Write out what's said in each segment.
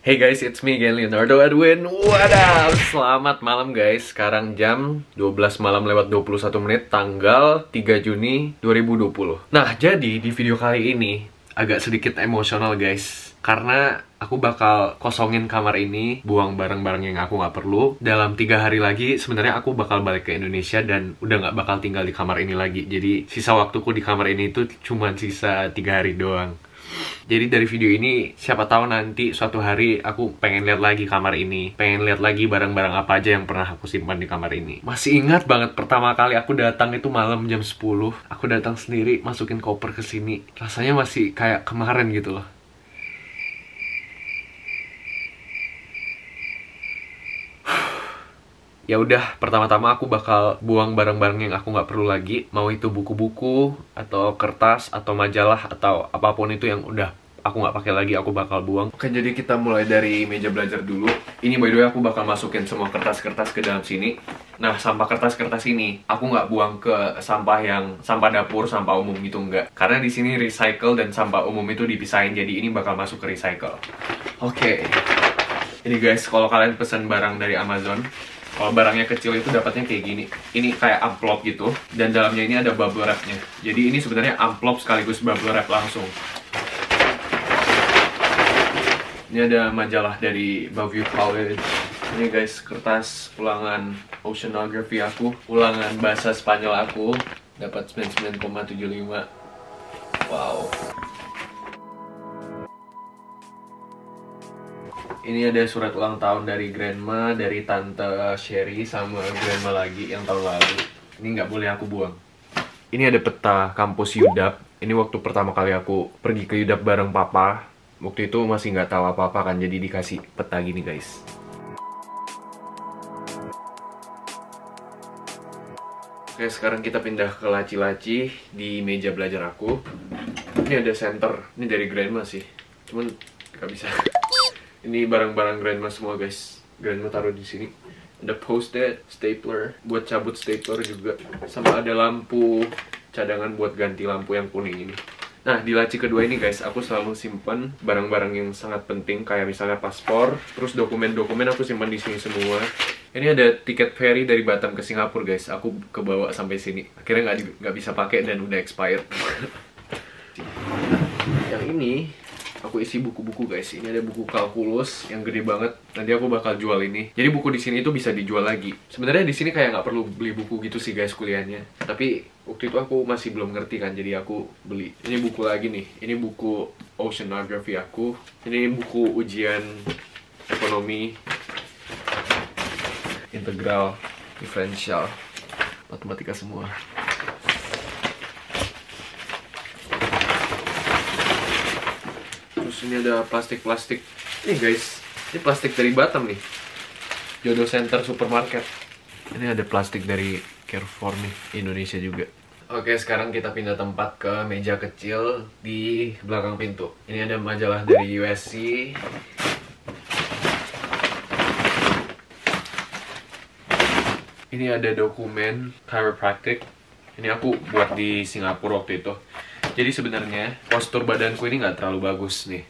Hey guys, it's me again Leonardo Edwin. What up? Selamat malam guys. Sekarang jam 12 malam lewat 21 menit Tanggal 3 Juni 2020 Nah, jadi di video kali ini Agak sedikit emosional guys. Karena aku bakal kosongin kamar ini Buang barang-barang yang aku nggak perlu. Dalam tiga hari lagi sebenarnya aku bakal balik ke Indonesia Dan udah nggak bakal tinggal di kamar ini lagi. Jadi sisa waktuku di kamar ini itu cuma sisa tiga hari doang jadi dari video ini siapa tahu nanti suatu hari aku pengen lihat lagi kamar ini, pengen lihat lagi barang-barang apa aja yang pernah aku simpan di kamar ini. Masih ingat banget pertama kali aku datang itu malam jam 10. Aku datang sendiri masukin koper ke sini. Rasanya masih kayak kemarin gitu loh. Ya udah pertama-tama aku bakal buang barang-barang yang aku nggak perlu lagi. Mau itu buku-buku atau kertas atau majalah atau apa pun itu yang udah aku nggak pakai lagi aku bakal buang. Oke jadi kita mulai dari meja belajar dulu. Ini by the way aku bakal masukin semua kertas-kertas ke dalam sini. Nah sampah kertas-kertas ini aku nggak buang ke sampah yang sampah dapur sampah umum gitu nggak. Karena di sini recycle dan sampah umum itu dipisahin jadi ini bakal masuk ke recycle. Oke. Ini guys kalau kalian pesan barang dari Amazon kalau barangnya kecil itu dapatnya kayak gini. Ini kayak amplop gitu. Dan dalamnya ini ada bubble wrapnya. Jadi ini sebenarnya amplop sekaligus bubble wrap langsung. Ini ada majalah dari Bellevue College. Ini guys, kertas ulangan oceanography aku. Ulangan bahasa Spanyol aku. Dapat 99,75. Wow. Ini ada surat ulang tahun dari grandma, dari tante Sherry sama grandma lagi yang tahun lalu. Ini nggak boleh aku buang. Ini ada peta kampus Yudap. Ini waktu pertama kali aku pergi ke Yudap bareng papa. Waktu itu masih nggak tahu apa-apa kan, jadi dikasih peta gini guys. Oke, sekarang kita pindah ke laci-laci di meja belajar aku. Ini ada center. Ini dari grandma sih. Cuman nggak bisa. Ini barang-barang grandma semua guys. Grandma taruh di sini. Ada post-it, stapler, buat cabut stapler juga. Sama ada lampu cadangan buat ganti lampu yang kuning ini. Nah, di laci kedua ini guys, aku selalu simpan barang-barang yang sangat penting kayak misalnya paspor, terus dokumen-dokumen aku simpan di sini semua. Ini ada tiket ferry dari Batam ke Singapura guys, aku kebawa sampai sini. Akhirnya nggak nggak bisa pakai dan udah expired. yang ini aku isi buku-buku guys. Ini ada buku kalkulus yang gede banget. Nanti aku bakal jual ini. Jadi buku di sini itu bisa dijual lagi. Sebenarnya di sini kayak nggak perlu beli buku gitu sih guys kuliahnya. Tapi waktu itu aku masih belum ngerti kan, jadi aku beli. Ini buku lagi nih. Ini buku oceanography aku. Ini buku ujian ekonomi integral diferensial matematika semua. Terus ini ada plastik-plastik. Nih guys, ini plastik dari Batam nih. Jodoh Center Supermarket. Ini ada plastik dari Carrefour nih, Indonesia juga. Oke, sekarang kita pindah tempat ke meja kecil di belakang pintu. Ini ada majalah dari USC. Ini ada dokumen chiropractic. Ini aku buat di Singapura waktu itu. Jadi sebenarnya postur badanku ini nggak terlalu bagus nih.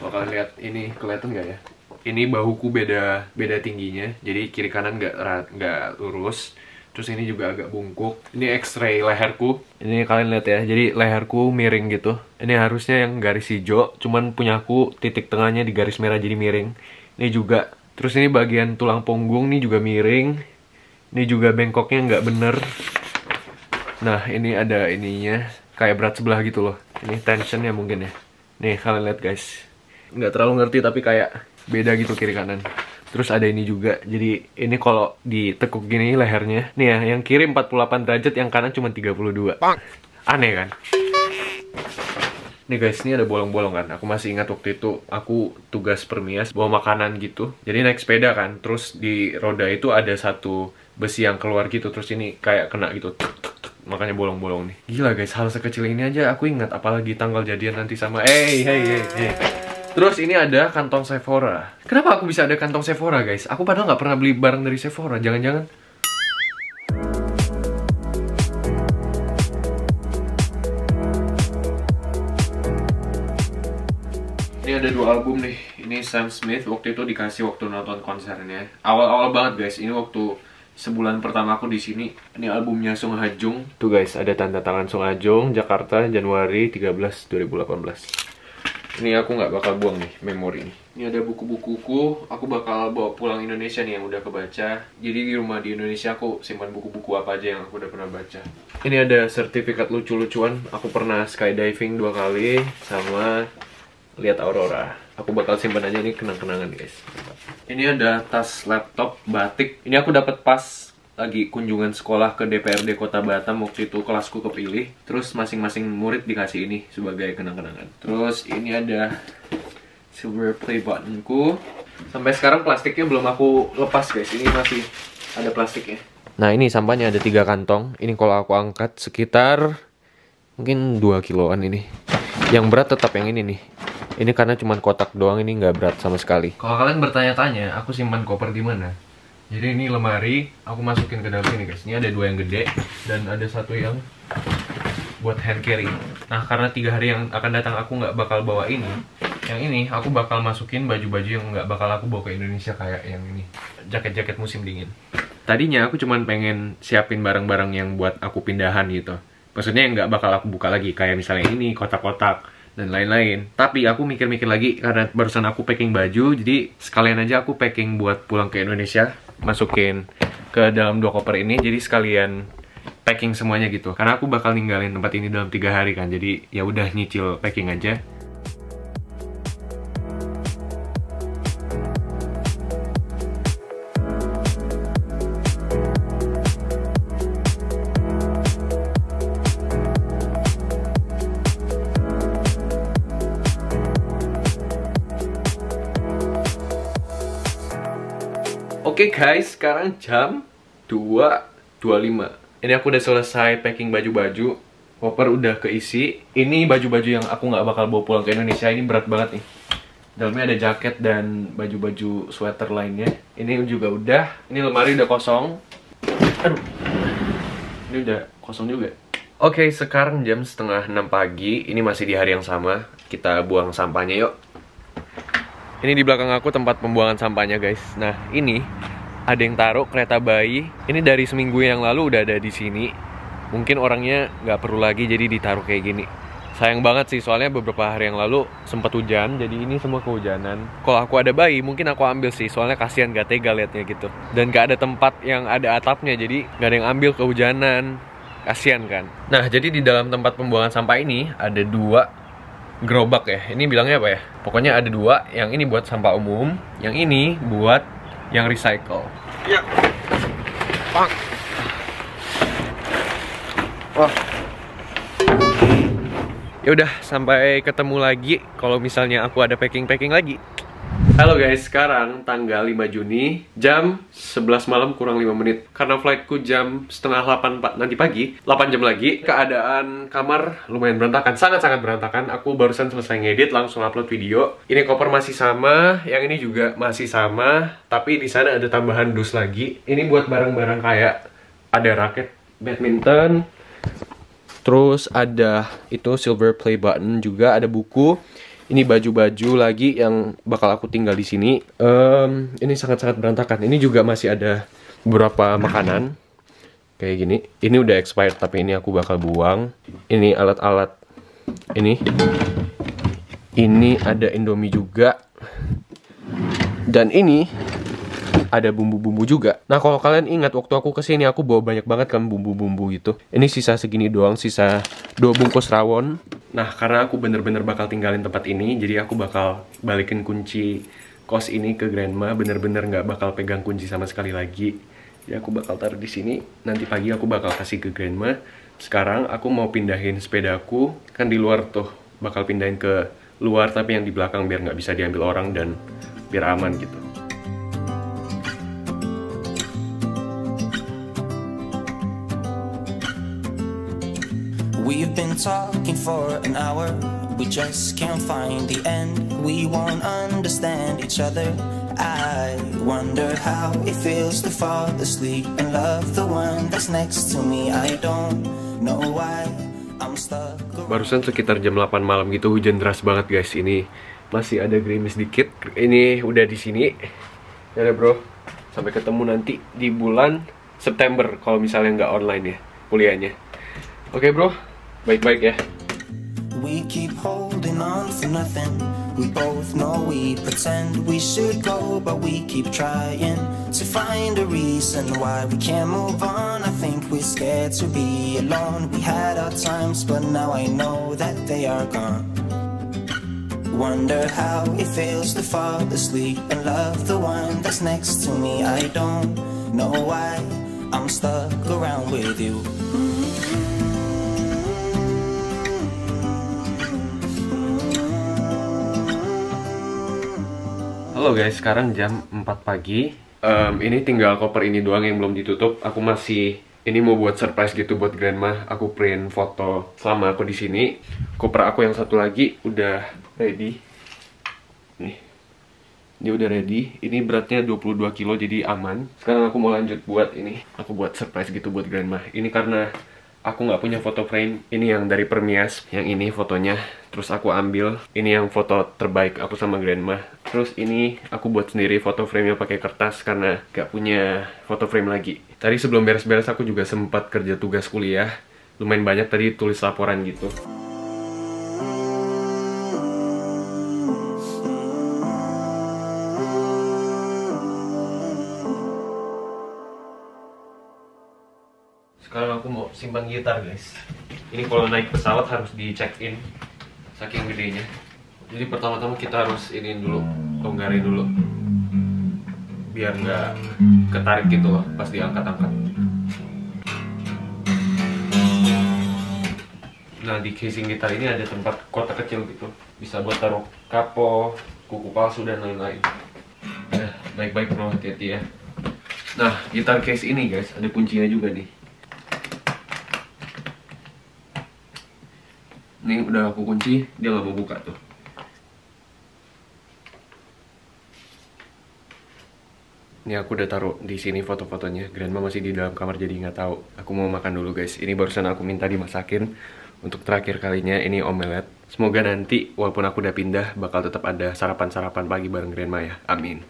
Kalau kalian lihat ini kelihatan nggak ya? Ini bahuku beda beda tingginya. Jadi kiri kanan nggak nggak lurus. Terus ini juga agak bungkuk. Ini X-ray leherku. Ini kalian lihat ya. Jadi leherku miring gitu. Ini harusnya yang garis hijau. Cuman punyaku titik tengahnya di garis merah jadi miring. Ini juga. Terus ini bagian tulang punggung nih juga miring. Ini juga bengkoknya nggak bener. Nah ini ada ininya kayak berat sebelah gitu loh. Ini tensionnya mungkin ya. Nih kalian lihat guys. Nggak terlalu ngerti tapi kayak beda gitu kiri kanan. Terus ada ini juga. Jadi ini kalau ditekuk gini lehernya. Nih ya yang kiri 48 derajat yang kanan cuma 32 aneh kan? Nih guys, ini ada bolong-bolong kan. Aku masih ingat waktu itu aku tugas permias bawa makanan gitu. Jadi naik sepeda kan, terus di roda itu ada satu besi yang keluar gitu. Terus ini kayak kena gitu makanya bolong-bolong nih gila guys hal sekecil ini aja aku ingat apalagi tanggal jadian nanti sama hey hey hey hey Terus ini ada kantong Sephora. Kenapa aku bisa ada kantong Sephora, guys? Aku padahal nggak pernah beli barang dari Sephora. Jangan-jangan Ini ada dua album nih. Ini Sam Smith waktu itu dikasih waktu nonton konsernya. Awal-awal banget guys. Ini waktu sebulan pertama aku di sini. Ini albumnya Sung Ha Jung. Tuh guys, ada tanda tangan Sung Ha Jung, Jakarta, Januari 13, 2018 ini aku nggak bakal buang nih memori ini. Ini ada buku-bukuku, aku bakal bawa pulang Indonesia nih yang udah kebaca. Jadi di rumah di Indonesia aku simpan buku-buku apa aja yang aku udah pernah baca. Ini ada sertifikat lucu-lucuan, aku pernah skydiving dua kali sama lihat aurora. Aku bakal simpan aja nih kenang-kenangan guys. Ini ada tas laptop batik. Ini aku dapat pas lagi kunjungan sekolah ke DPRD Kota Batam. Waktu itu kelasku kepilih. Terus masing-masing murid dikasih ini sebagai kenang-kenangan. Terus ini ada silver play buttonku. Sampai sekarang plastiknya belum aku lepas guys. Ini masih ada plastiknya. Nah ini sampahnya ada tiga kantong. Ini kalau aku angkat sekitar mungkin 2 kiloan ini. Yang berat tetap yang ini nih ini karena cuma kotak doang ini nggak berat sama sekali. Kalau kalian bertanya-tanya aku simpan koper di mana? Jadi ini lemari aku masukin ke dalam sini guys. Ini ada dua yang gede dan ada satu yang buat hand carry. Nah karena tiga hari yang akan datang aku nggak bakal bawa ini yang ini aku bakal masukin baju-baju yang nggak bakal aku bawa ke Indonesia kayak yang ini. Jaket-jaket musim dingin. Tadinya aku cuman pengen siapin barang-barang yang buat aku pindahan gitu. Maksudnya yang nggak bakal aku buka lagi kayak misalnya ini kotak-kotak dan lain-lain. Tapi aku mikir-mikir lagi karena barusan aku packing baju, jadi sekalian aja aku packing buat pulang ke Indonesia masukin ke dalam dua koper ini jadi sekalian packing semuanya gitu karena aku bakal ninggalin tempat ini dalam tiga hari kan jadi ya udah nyicil packing aja Oke okay guys, sekarang jam 2.25 Ini aku udah selesai packing baju-baju. Koper udah keisi. Ini baju-baju yang aku nggak bakal bawa pulang ke Indonesia. Ini berat banget nih. Dalamnya ada jaket dan baju-baju sweater lainnya. Ini juga udah. Ini lemari udah kosong. Aduh. Ini udah kosong juga. Oke, okay, sekarang jam setengah 6 pagi. Ini masih di hari yang sama. Kita buang sampahnya yuk ini di belakang aku tempat pembuangan sampahnya guys. Nah ini ada yang taruh kereta bayi. Ini dari seminggu yang lalu udah ada di sini. Mungkin orangnya nggak perlu lagi jadi ditaruh kayak gini. Sayang banget sih soalnya beberapa hari yang lalu sempat hujan jadi ini semua kehujanan. Kalau aku ada bayi mungkin aku ambil sih soalnya kasihan gak tega liatnya gitu. Dan gak ada tempat yang ada atapnya jadi gak ada yang ambil kehujanan. Kasihan kan. Nah jadi di dalam tempat pembuangan sampah ini ada dua gerobak ya. Ini bilangnya apa ya? Pokoknya ada dua. Yang ini buat sampah umum, yang ini buat yang recycle. Ya. Pak. Wah. Ya udah, sampai ketemu lagi kalau misalnya aku ada packing-packing lagi. Halo guys, sekarang tanggal 5 Juni Jam 11 malam kurang 5 menit. Karena flightku jam setengah 8 nanti pagi 8 jam lagi. Keadaan kamar lumayan berantakan Sangat-sangat berantakan. Aku barusan selesai ngedit langsung upload video. Ini koper masih sama Yang ini juga masih sama. Tapi di sana ada tambahan dus lagi. Ini buat barang-barang kayak Ada raket badminton Terus ada itu silver play button juga Ada buku ini baju-baju lagi yang bakal aku tinggal di sini. Um, ini sangat-sangat berantakan. Ini juga masih ada beberapa makanan kayak gini. Ini udah expired tapi ini aku bakal buang. Ini alat-alat ini. Ini ada Indomie juga. Dan ini ada bumbu-bumbu juga. Nah kalau kalian ingat waktu aku ke sini aku bawa banyak banget kan bumbu-bumbu gitu. Ini sisa segini doang, sisa dua bungkus rawon. Nah karena aku bener-bener bakal tinggalin tempat ini, jadi aku bakal balikin kunci kos ini ke grandma. Bener-bener nggak bakal pegang kunci sama sekali lagi. Jadi aku bakal taruh di sini. Nanti pagi aku bakal kasih ke grandma. Sekarang aku mau pindahin sepedaku, kan di luar tuh bakal pindahin ke luar tapi yang di belakang biar nggak bisa diambil orang dan biar aman gitu. We've been talking for an hour We just can't find the end We won't understand each other I wonder how it feels to fall asleep And love the one that's next to me I don't know why I'm stuck Barusan sekitar jam 8 malam gitu hujan deras banget guys Ini masih ada gerimis dikit. Ini udah di sini. Ya bro. Sampai ketemu nanti di bulan September kalau misalnya nggak online ya kuliahnya. Oke, bro. Baik-baik ya. We keep holding on for nothing. We both know we pretend we should go, but we keep trying to find a reason why we can't move on. I think we're scared to be alone. We had our times, but now I know that they are gone. Wonder how it feels to fall asleep and love the one that's next to me. I don't know why I'm stuck around with you. Halo guys, sekarang jam 4 pagi. Em, ini tinggal koper ini doang yang belum ditutup. Aku masih ini mau buat surprise gitu buat grandma. Aku print foto selama aku di sini. Koper aku yang satu lagi udah ready. Nih. Ini udah ready. Ini beratnya 22 kilo jadi aman. Sekarang aku mau lanjut buat ini. Aku buat surprise gitu buat grandma. Ini karena aku nggak punya foto frame. Ini yang dari Permias yang ini fotonya. Terus aku ambil. Ini yang foto terbaik aku sama grandma. Terus ini aku buat sendiri foto frame nya pakai kertas karena nggak punya foto frame lagi. Tadi sebelum beres-beres aku juga sempat kerja tugas kuliah. Lumayan banyak tadi tulis laporan gitu Simpan gitar guys. Ini kalau naik pesawat harus di check in, saking gedenya. Jadi pertama-tama kita harus ini dulu, longgarin dulu, biar nggak ketarik gitu loh pas diangkat-angkat. Nah di casing gitar ini ada tempat kotak kecil gitu, bisa buat taruh kapo, kuku palsu dan lain-lain. Nah, baik-baik bro, hati-hati ya. Nah, gitar case ini guys, ada kuncinya juga nih. Ini udah aku kunci, dia nggak mau buka tuh. Ini aku udah taruh di sini foto-fotonya. Grandma masih di dalam kamar jadi nggak tahu. Aku mau makan dulu guys. Ini barusan aku minta dimasakin untuk terakhir kalinya. Ini omelet. Semoga nanti walaupun aku udah pindah bakal tetap ada sarapan-sarapan pagi bareng Grandma ya. Amin.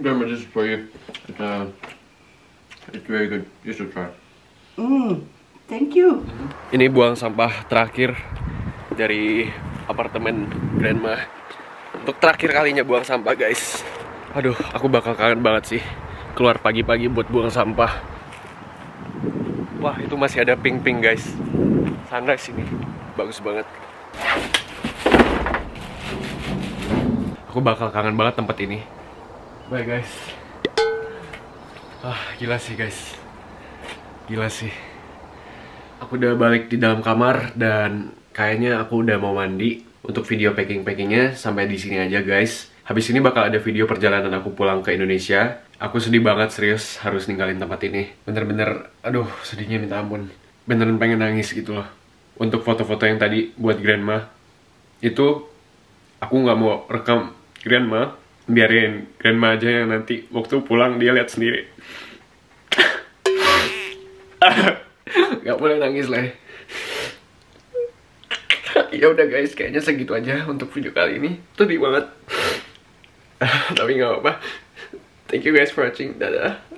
Grandma, this is for you. It's, uh, it's very good. You should try. Mm, thank you. Ini buang sampah terakhir dari apartemen Grandma. Untuk terakhir kalinya buang sampah, guys. Aduh, aku bakal kangen banget sih keluar pagi-pagi buat buang sampah. Wah, itu masih ada pink-pink, guys. Sunrise ini bagus banget. Aku bakal kangen banget tempat ini. Bye, guys. Ah, gila sih, guys. Gila sih aku udah balik di dalam kamar dan kayaknya aku udah mau mandi untuk video packing packingnya sampai di sini aja guys. Habis ini bakal ada video perjalanan aku pulang ke Indonesia. Aku sedih banget serius harus ninggalin tempat ini. Bener-bener aduh sedihnya minta ampun. Beneran pengen nangis gitu loh. Untuk foto-foto yang tadi buat grandma. Itu aku nggak mau rekam grandma. Biarin grandma aja yang nanti waktu pulang dia lihat sendiri nggak boleh nangis lah ya udah guys kayaknya segitu aja untuk video kali ini. Sedih banget. Tapi nggak apa-apa. Thank you guys for watching. Dadah